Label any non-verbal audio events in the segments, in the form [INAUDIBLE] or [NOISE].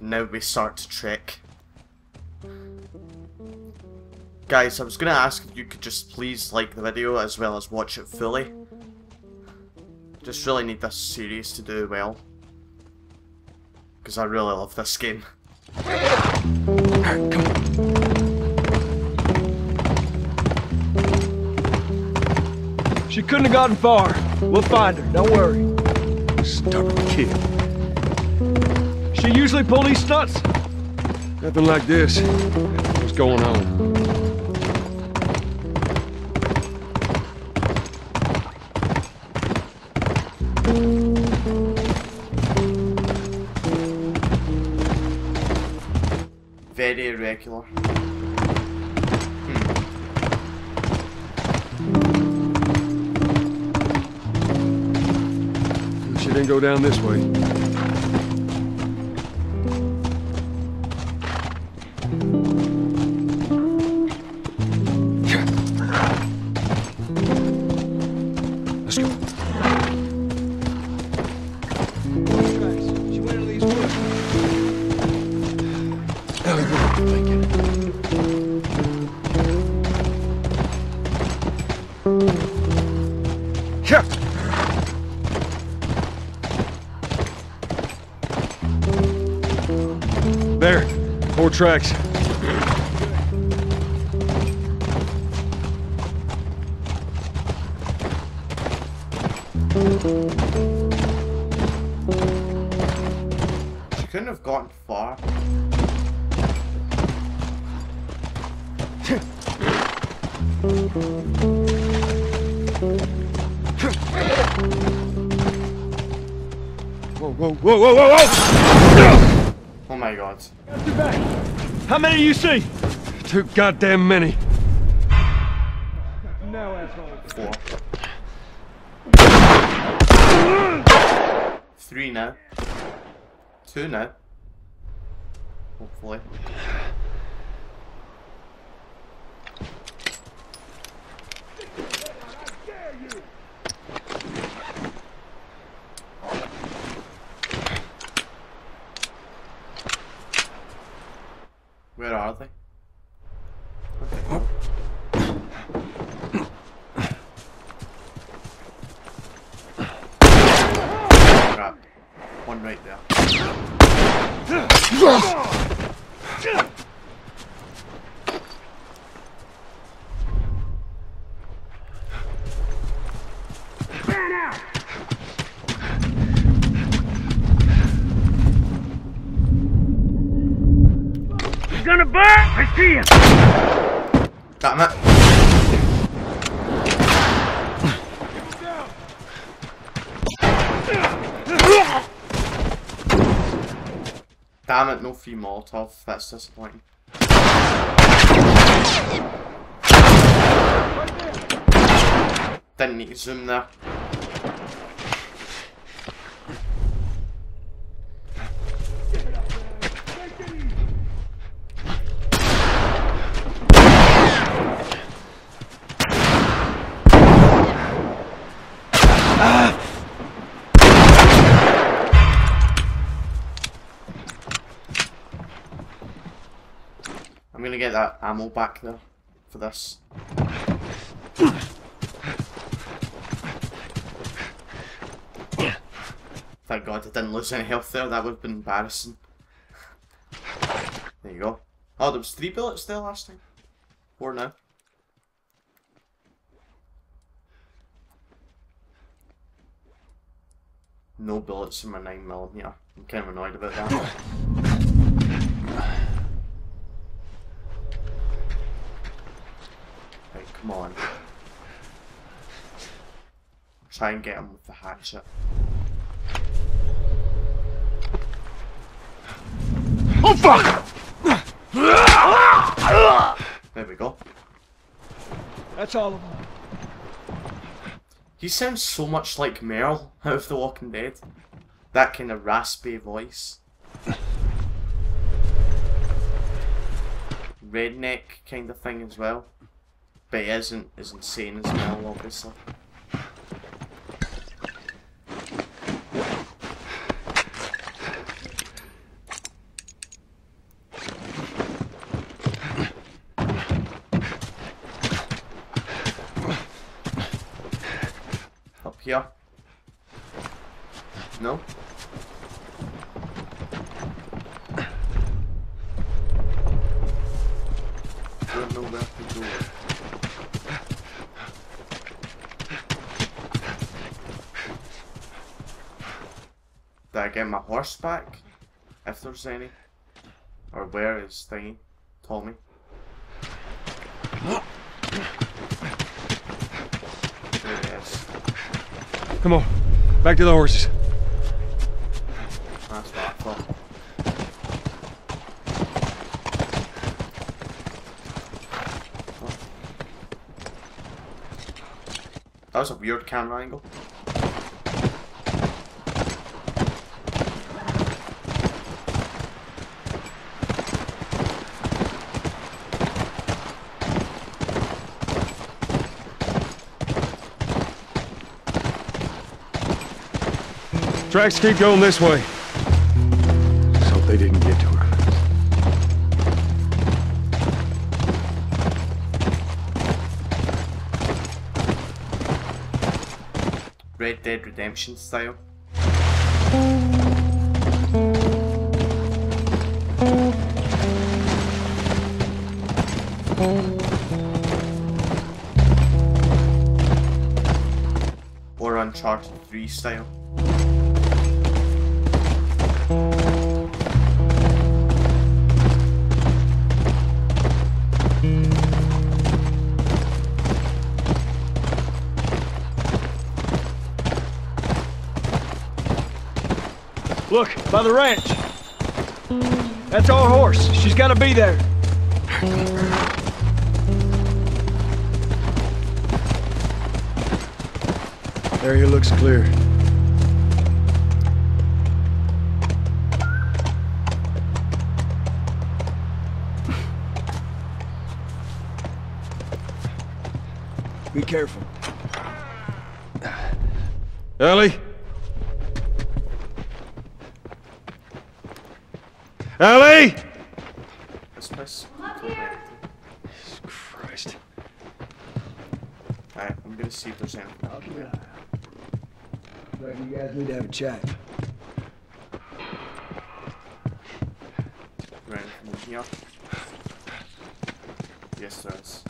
Now we start to trek. Guys, I was going to ask if you could just please like the video as well as watch it fully. Just really need this series to do well. Because I really love this game. Alright, come on. She couldn't have gotten far. We'll find her, don't worry. Stubborn kid. She usually pull these stunts? Nothing like this. What's going on? Very irregular. She didn't go down this way. Thinking? Yeah. There, four tracks. Couldn't have gotten far. Whoa, whoa, whoa, whoa, whoa, whoa! Oh my god. Got your back. How many do you see? Too goddamn many. No, asshole. Four. Three now. Two now. Hopefully. Where are they? Crap. One right there. Gonna burn? I see him. Damn it. Damn it, no free Molotov. That's disappointing. Didn't need to zoom there. I'm gonna get that ammo back there for this. Thank God I didn't lose any health there, that would have been embarrassing. There you go. Oh, there was three bullets there last time. Four now. No bullets in my 9mm. I'm kind of annoyed about that. Come on. Try and get him with the hatchet. Oh, fuck! There we go. That's all of them. He sounds so much like Merle out [LAUGHS] of The Walking Dead. That kind of raspy voice. Redneck kind of thing as well. But he isn't as insane as Mel, obviously. Up here. No? I don't know that. Get my horse back? If there's any. Or where is thingy? Tommy? There it is. Come on. Back to the horses. That's what I thought. That was a weird camera angle. Tracks keep going this way. Just hope they didn't get to her. Red Dead Redemption style. Or Uncharted 3 style. Look, by the ranch. That's our horse. She's got to be there. There Area looks clear. Be careful. Ellie? Ellie! This place. Jesus Christ. Alright, I'm gonna see if there's anything out here. But you guys need to have a chat. Right, anything in here? Yes, there is.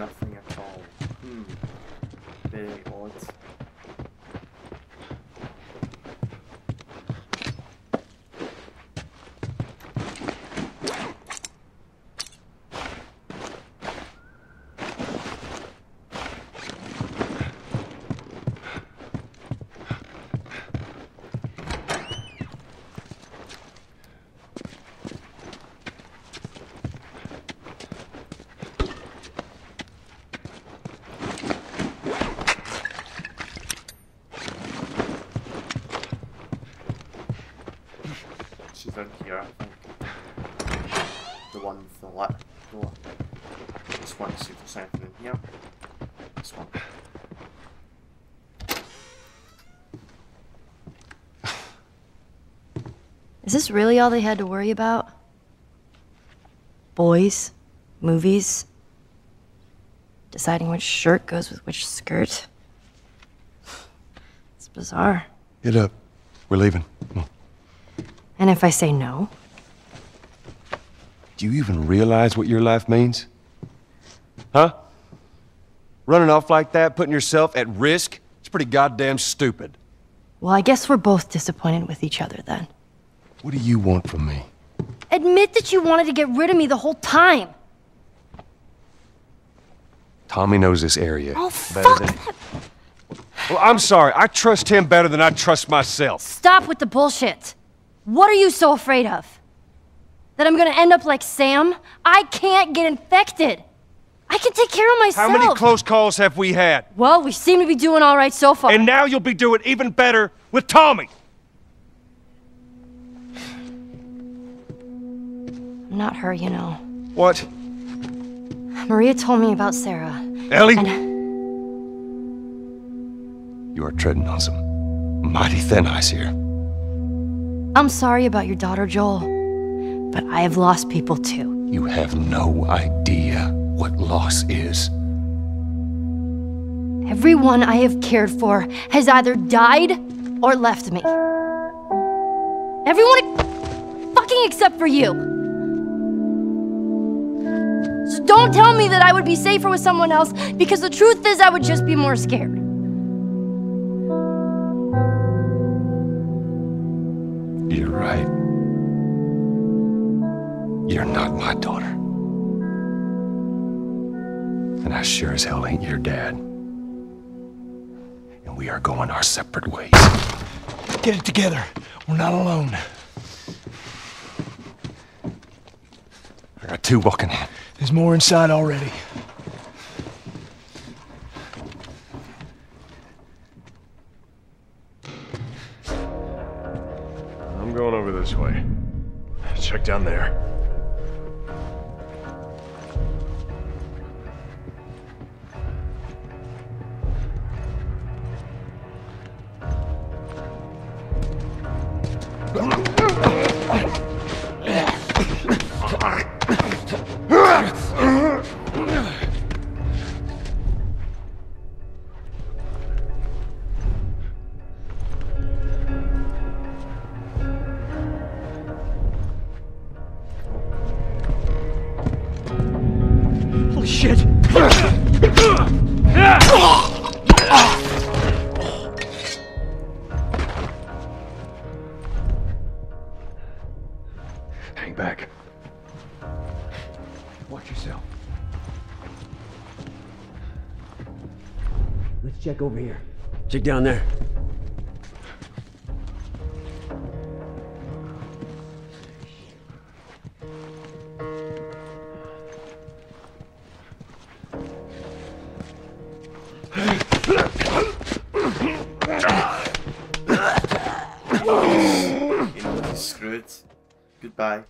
Nothing at all. Hmm. Very odd. She's in here, I think. The one with the lit door. Just want to see if there's anything in here. This one. Is this really all they had to worry about? Boys, movies, deciding which shirt goes with which skirt. It's bizarre. Get up. We're leaving. Come on. And if I say no, Do you even realize what your life means? Huh? Running off like that, putting yourself at risk? It's pretty goddamn stupid. well, I guess we're both disappointed with each other then. What do you want from me? Admit that you wanted to get rid of me the whole time. Tommy knows this area. Oh, better fuck than- that. Well, I'm sorry. I trust him better than I trust myself. Stop with the bullshit. What are you so afraid of? That I'm gonna end up like Sam? I can't get infected. I can take care of myself. How many close calls have we had? Well, we seem to be doing all right so far. And now you'll be doing even better with Tommy. I'm not her, you know. What? Maria told me about Sarah. Ellie! And You are treading on some mighty thin ice here. I'm sorry about your daughter, Joel. But I have lost people too. You have no idea what loss is. Everyone I have cared for has either died or left me. Everyone fucking except for you. So don't tell me that I would be safer with someone else because the truth is I would just be more scared. You're not my daughter. And I sure as hell ain't your dad. And we are going our separate ways. Get it together. We're not alone. I got two walking in. There's more inside already. I'm going over this way. Check down there. Check down there. Goodbye.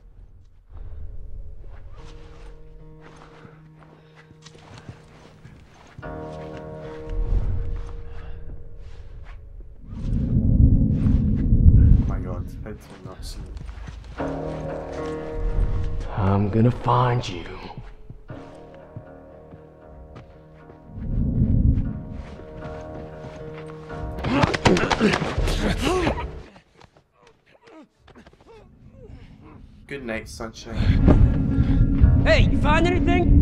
I'm gonna find you. Good night, sunshine. Hey, you find anything?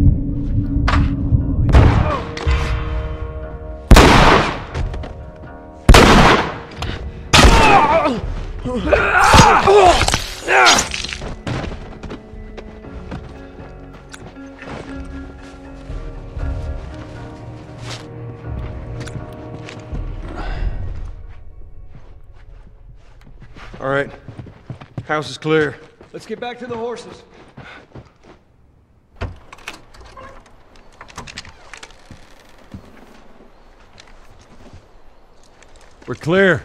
All right. House is clear. Let's get back to the horses. We're clear.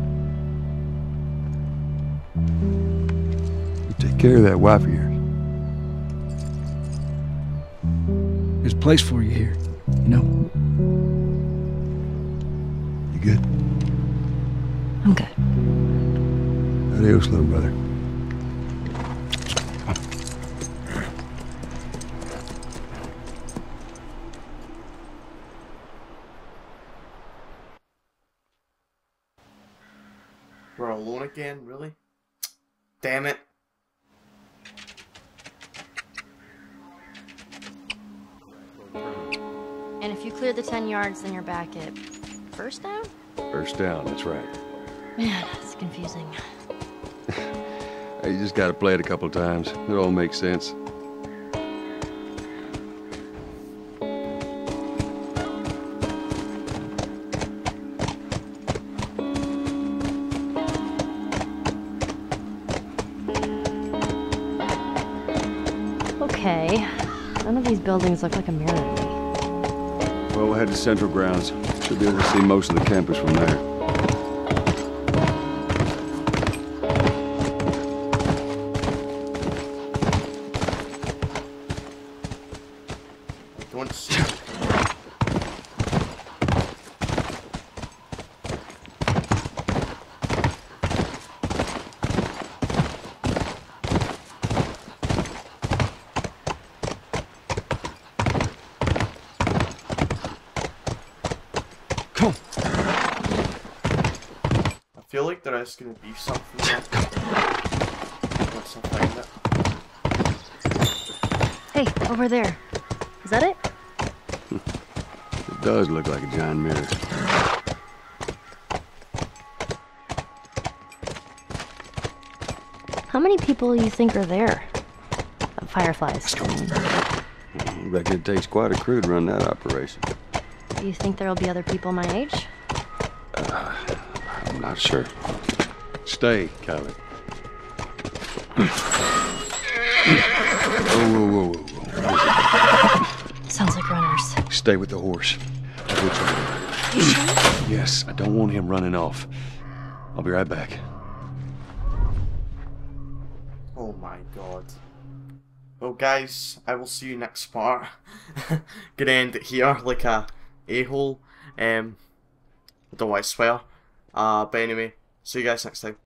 Care of that wife of yours. There's a place for you here. You know? You good? I'm good. Adios, little brother. We're alone again, really? Damn it. If you clear the 10 yards, then you're back at first down? First down, that's right. Man, it's confusing. [LAUGHS] You just gotta play it a couple times. It all makes sense. Okay. None of these buildings look like a mirror. Well, we'll head to Central Grounds. Should be able to see most of the campus from there. Feel like there is gonna be something there. Once find it. Hey, over there. Is that it? It does look like a giant mirror. How many people you think are there? Uh, Fireflies. I mean. I reckon it takes quite a crew to run that operation. Do you think there'll be other people my age? I'm not sure. Stay, Kylie. whoa, whoa, whoa, whoa, whoa. Sounds like runners. Stay with the horse. I'll get you. You sure? Yes, I don't want him running off. I'll be right back. Oh my god. Well guys, I will see you next part. [LAUGHS] Gonna end it here like a a-hole. Um I don't want to swear. Uh but anyway, see you guys next time.